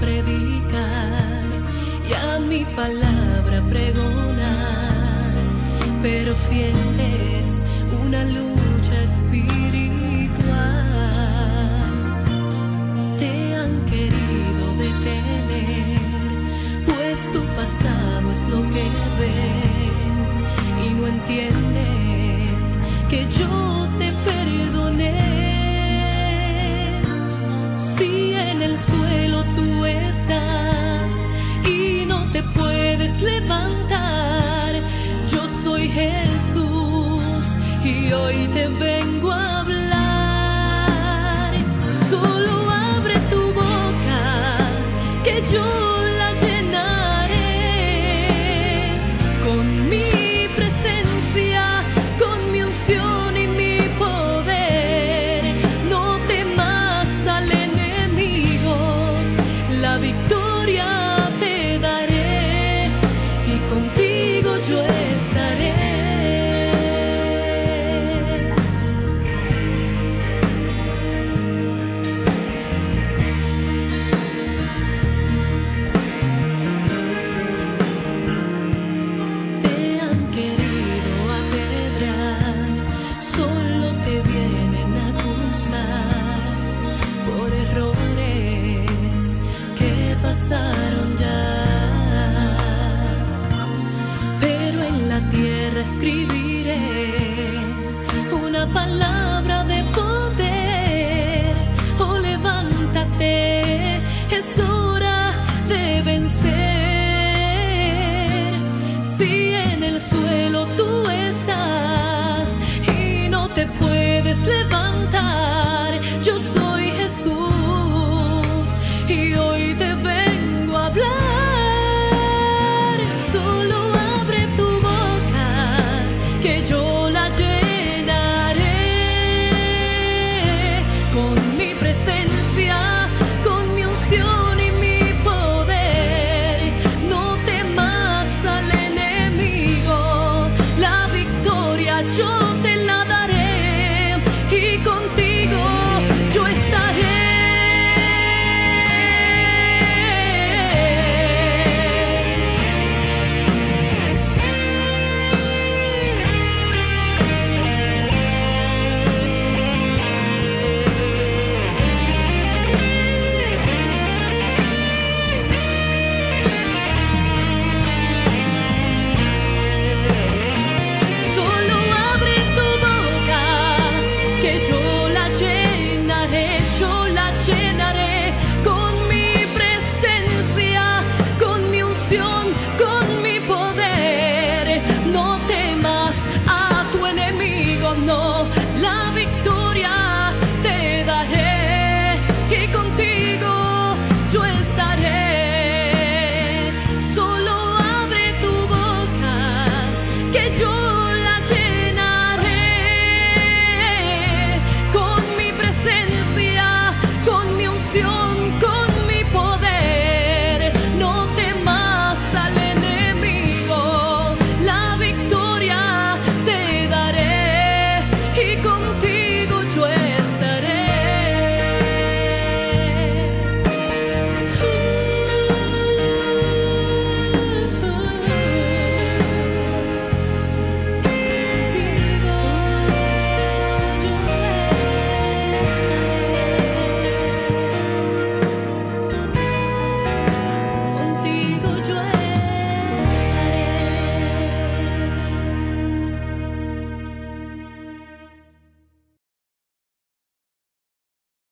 predicar y a mi palabra pregonar, pero sientes una lucha espiritual. Te han querido detener, pues tu pasado es lo que ven y no entienden que yo te